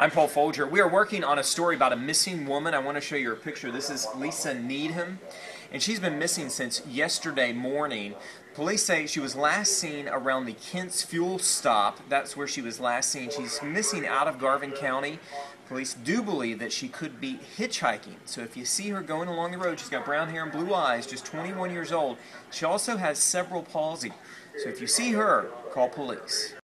I'm Paul Folger. We are working on a story about a missing woman. I want to show you a picture. This is Lisa Needham, and she's been missing since yesterday morning. Police say she was last seen around the Kent's fuel stop. That's where she was last seen. She's missing out of Garvin County. Police do believe that she could be hitchhiking. So if you see her going along the road, she's got brown hair and blue eyes, just 21 years old. She also has cerebral palsy. So if you see her, call police.